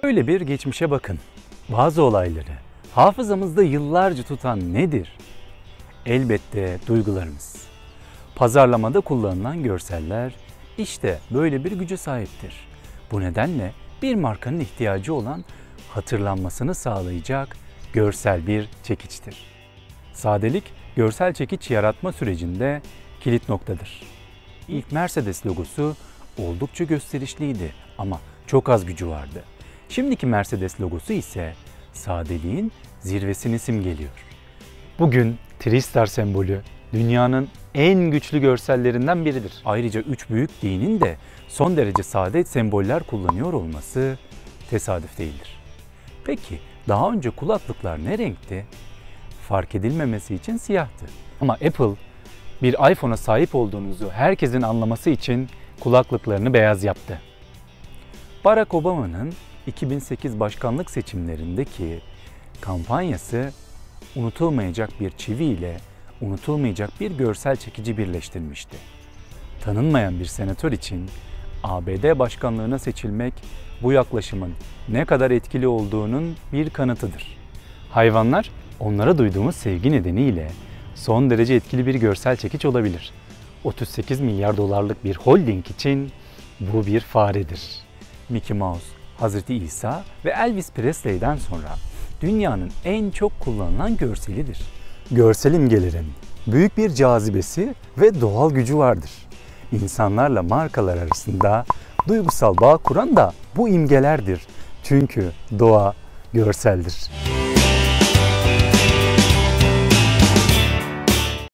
Şöyle bir geçmişe bakın. Bazı olayları hafızamızda yıllarca tutan nedir? Elbette duygularımız. Pazarlamada kullanılan görseller işte böyle bir güce sahiptir. Bu nedenle bir markanın ihtiyacı olan hatırlanmasını sağlayacak görsel bir çekiçtir. Sadelik, görsel çekiç yaratma sürecinde kilit noktadır. İlk Mercedes logosu oldukça gösterişliydi ama çok az gücü vardı. Şimdiki Mercedes logosu ise sadeliğin zirvesini simgeliyor. Bugün Tristar sembolü dünyanın en güçlü görsellerinden biridir. Ayrıca üç büyük dinin de son derece sade semboller kullanıyor olması tesadüf değildir. Peki daha önce kulaklıklar ne renkti? Fark edilmemesi için siyahtı. Ama Apple bir iPhone'a sahip olduğunuzu herkesin anlaması için kulaklıklarını beyaz yaptı. Barack Obama'nın 2008 başkanlık seçimlerindeki kampanyası unutulmayacak bir çivi ile unutulmayacak bir görsel çekici birleştirmişti. Tanınmayan bir senatör için ABD başkanlığına seçilmek bu yaklaşımın ne kadar etkili olduğunun bir kanıtıdır. Hayvanlar onlara duyduğumuz sevgi nedeniyle son derece etkili bir görsel çekiç olabilir. 38 milyar dolarlık bir holding için bu bir faredir. Mickey Mouse, Hazreti İsa ve Elvis Presley'den sonra dünyanın en çok kullanılan görselidir. Görsel imgelerin büyük bir cazibesi ve doğal gücü vardır. İnsanlarla markalar arasında duygusal bağ kuran da bu imgelerdir. Çünkü doğa görseldir.